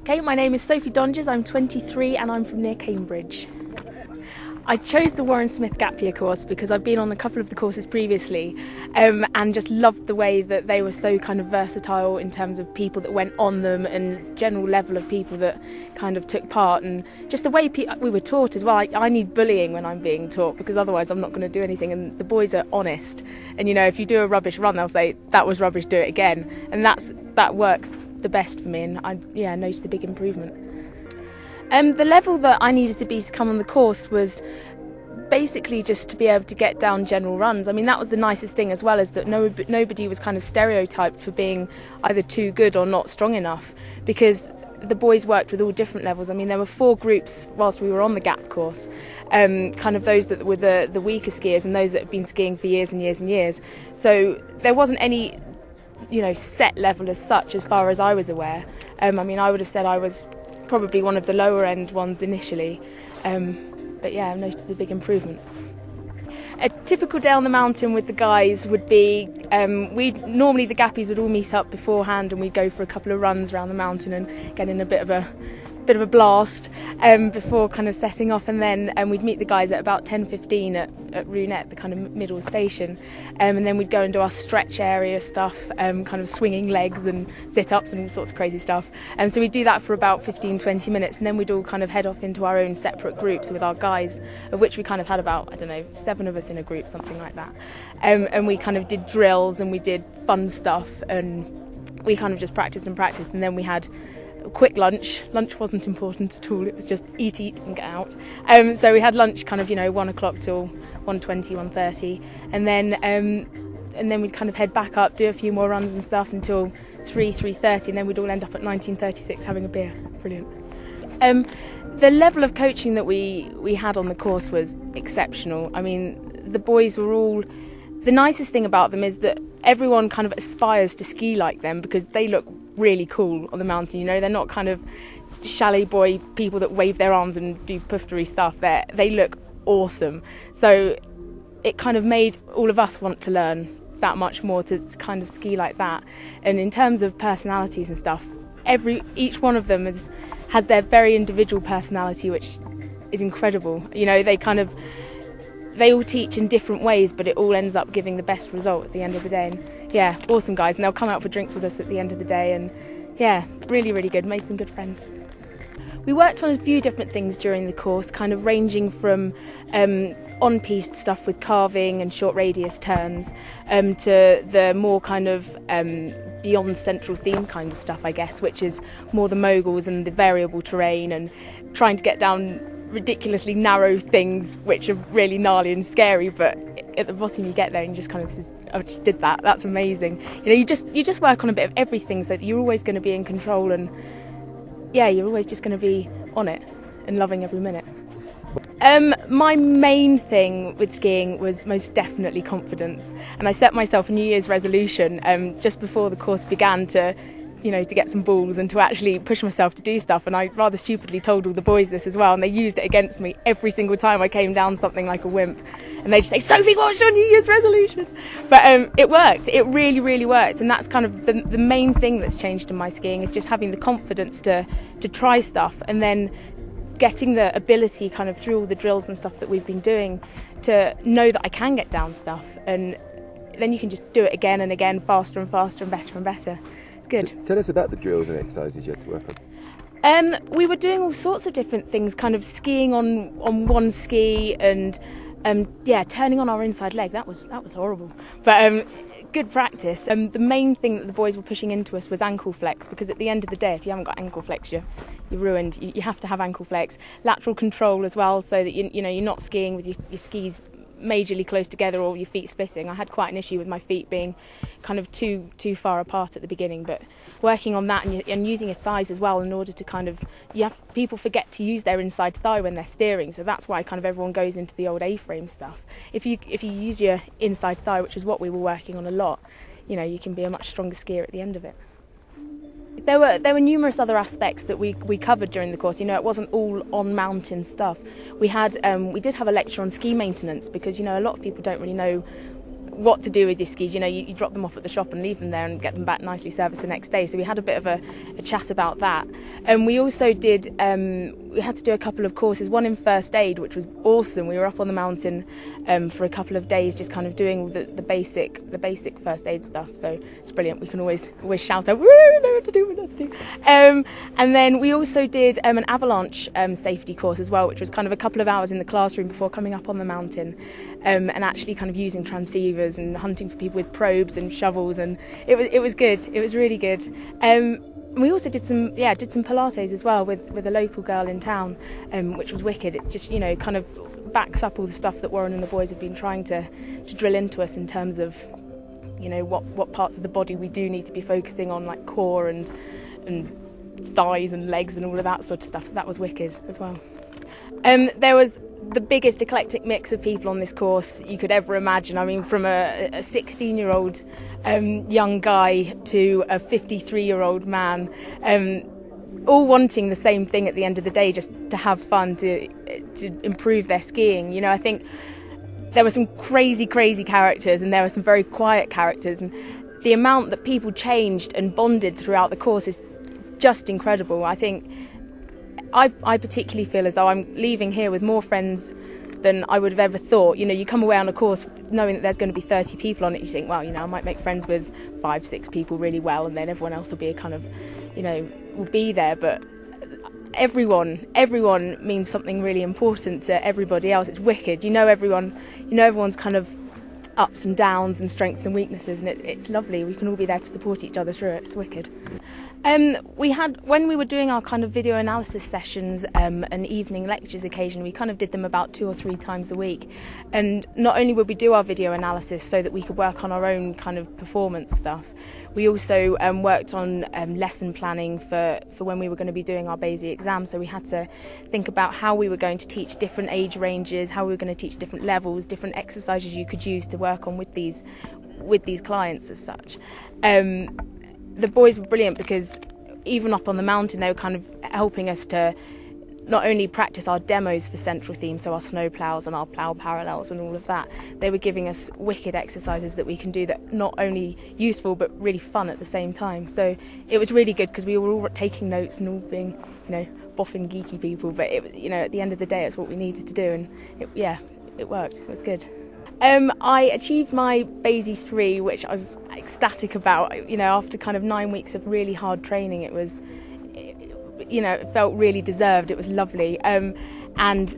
Okay, my name is Sophie Donges, I'm 23 and I'm from near Cambridge. I chose the Warren Smith Gap Year course because I've been on a couple of the courses previously um, and just loved the way that they were so kind of versatile in terms of people that went on them and general level of people that kind of took part and just the way pe- we were taught as well. I, I need bullying when I'm being taught because otherwise I'm not going to do anything and the boys are honest and you know if you do a rubbish run they'll say that was rubbish do it again and that's that works the best for me and I yeah noticed a big improvement. Um, the level that I needed to be to come on the course was basically just to be able to get down general runs. I mean, that was the nicest thing as well, is that no, nobody was kind of stereotyped for being either too good or not strong enough because the boys worked with all different levels. I mean, there were four groups whilst we were on the gap course, um, kind of those that were the, the weaker skiers and those that had been skiing for years and years and years. So there wasn't any, you know, set level as such as far as I was aware. Um, I mean, I would have said I was probably one of the lower end ones initially. Um, but yeah, I've noticed a big improvement. A typical day on the mountain with the guys would be um, we normally the gappies would all meet up beforehand and we'd go for a couple of runs around the mountain and get in a bit of a bit of a blast um, before kind of setting off and then um, we'd meet the guys at about 10.15 at, at Ruinettes, the kind of middle station. Um, and then we'd go and do our stretch area stuff, um, kind of swinging legs and sit-ups and all sorts of crazy stuff. And so we'd do that for about 15-20 minutes and then we'd all kind of head off into our own separate groups with our guys of which we kind of had about, I don't know, seven of us in a group, something like that. Um, and we kind of did drills and we did fun stuff and we kind of just practiced and practiced and then we had quick lunch. Lunch wasn't important at all. It was just eat, eat, and get out. Um, so we had lunch kind of you know one o'clock till 1.20, 1.30. and then um, and then we'd kind of head back up, do a few more runs and stuff until three, three thirty, and then we'd all end up at 19.36 having a beer. Brilliant. Um, the level of coaching that we we had on the course was exceptional. I mean, the boys were all. The nicest thing about them is that everyone kind of aspires to ski like them because they look really cool on the mountain. You know, they're not kind of chalet boy people that wave their arms and do puffery stuff. They they look awesome. So it kind of made all of us want to learn that much more to, kind of ski like that. And in terms of personalities and stuff, every each one of them is, has their very individual personality, which is incredible. You know, they kind of they all teach in different ways, but it all ends up giving the best result at the end of the day. And yeah, awesome guys, and they'll come out for drinks with us at the end of the day. And yeah, really, really good. Made some good friends. We worked on a few different things during the course, kind of ranging from um, on piste stuff with carving and short radius turns um, to the more kind of um, beyond central theme kind of stuff, I guess, which is more the moguls and the variable terrain and trying to get down ridiculously narrow things which are really gnarly and scary but at the bottom you get there and you just kind of I just did that. That's amazing. You know you just you just work on a bit of everything so that you're always going to be in control and yeah you're always just going to be on it and loving every minute. Um, my main thing with skiing was most definitely confidence, and I set myself a New Year's resolution um, just before the course began to you know, to get some balls and to actually push myself to do stuff. And I rather stupidly told all the boys this as well, and they used it against me every single time I came down something like a wimp. And they just say, Sophie, what's your New Year's resolution? But um, it worked. It really, really worked. And that's kind of the, the main thing that's changed in my skiing is just having the confidence to to try stuff and then getting the ability kind of through all the drills and stuff that we've been doing to know that I can get down stuff and then you can just do it again and again faster and faster and better and better. It's good. Tell us about the drills and exercises you had to work on. Um, we were doing all sorts of different things, kind of skiing on on one ski and um, yeah, turning on our inside leg. That was that was horrible, but um, good practice. Um, the main thing that the boys were pushing into us was ankle flex because at the end of the day, if you haven't got ankle flex, you're, you're ruined. You, you have to have ankle flex, lateral control as well, so that you you know you're not skiing with your, your skis majorly close together or your feet splitting. I had quite an issue with my feet being kind of too too far apart at the beginning, but working on that and, and, using your thighs as well in order to kind of you have people forget to use their inside thigh when they're steering, so that's why kind of everyone goes into the old A-frame stuff. If you if you use your inside thigh, which is what we were working on a lot, you know you can be a much stronger skier at the end of it. There were there were numerous other aspects that we, we covered during the course. You know, it wasn't all on mountain stuff. We had um, we did have a lecture on ski maintenance because you know a lot of people don't really know what to do with your skis. You know, you, you, drop them off at the shop and leave them there and get them back nicely serviced the next day. So we had a bit of a, a chat about that. And we also did, um, we had to do a couple of courses, one in first aid, which was awesome. We were up on the mountain um, for a couple of days just kind of doing the, the, basic the basic first aid stuff. So it's brilliant. We can always always shout out, we know what to do, we know what to do. Um, and then we also did um, an avalanche um, safety course as well, which was kind of a couple of hours in the classroom before coming up on the mountain um, and actually kind of using transceivers and hunting for people with probes and shovels. And it was it was good. It was really good. Um, we also did some yeah did some Pilates as well with with a local girl in town, um, which was wicked. It just you know kind of backs up all the stuff that Warren and the boys have been trying to to drill into us in terms of you know what what parts of the body we do need to be focusing on like core and and thighs and legs and all of that sort of stuff. So that was wicked as well. Um, there was the biggest eclectic mix of people on this course you could ever imagine. I mean, from a 16 year old um, young guy to a 53 year old man, um, all wanting the same thing at the end of the day, just to have fun, to, to improve their skiing. You know, I think there were some crazy, crazy characters and there were some very quiet characters. And the amount that people changed and bonded throughout the course is just incredible. I think I, I particularly feel as though I'm leaving here with more friends than I would have ever thought. You know, you come away on a course knowing that there's going to be 30 people on it, you think, well, you know, I might make friends with five, six people really well, and then everyone else will be a kind of, you know, will be there. But everyone, everyone means something really important to everybody else. It's wicked. You know, everyone, you know, everyone's kind of ups and downs and strengths and weaknesses, and it, it's lovely. We can all be there to support each other through it. It's wicked. Um, we had when we were doing our kind of video analysis sessions um, and evening lectures occasionally, we kind of did them about two or three times a week. And not only would we do our video analysis so that we could work on our own kind of performance stuff, we also um, worked on um, lesson planning for, for when we were going to be doing our BASI exam. So we had to think about how we were going to teach different age ranges, how we were going to teach different levels, different exercises you could use to work on with these with these clients as such. Um, the boys were brilliant because even up on the mountain, they were kind of helping us to not only practice our demos for central theme, so our snow plows and our plow parallels and all of that, they were giving us wicked exercises that we can do that not only useful but really fun at the same time. So it was really good because we were all taking notes and all being, you know, boffin geeky people. But it, you know, at the end of the day, it's what we needed to do, and it, yeah, it worked. It was good. Um, I achieved my BASI 3, which I was ecstatic about. You know, after kind of nine weeks of really hard training, it was, you know, it felt really deserved. It was lovely. Um, and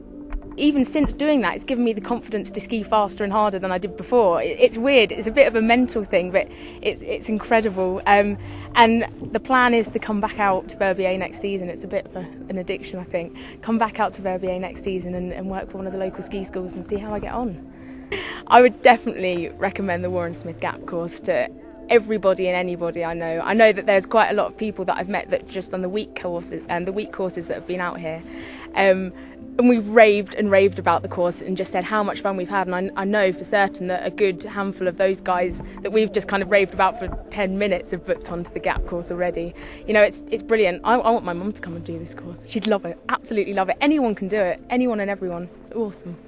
even since doing that, it's given me the confidence to ski faster and harder than I did before. It's weird. It's a bit of a mental thing, but it's it's incredible. Um, and the plan is to come back out to Verbier next season. It's a bit of a, an addiction, I think. Come back out to Verbier next season and, and work for one of the local ski schools and see how I get on. I would definitely recommend the Warren Smith Gap course to everybody and anybody I know. I know that there's quite a lot of people that I've met that just on the week courses and um, the week courses that have been out here. Um, and we've raved and raved about the course and just said how much fun we've had. And I, I, know for certain that a good handful of those guys that we've just kind of raved about for 10 minutes have booked onto the Gap course already. You know, it's, it's brilliant. I, I want my mum to come and do this course. She'd love it, absolutely love it. Anyone can do it, anyone and everyone. It's awesome.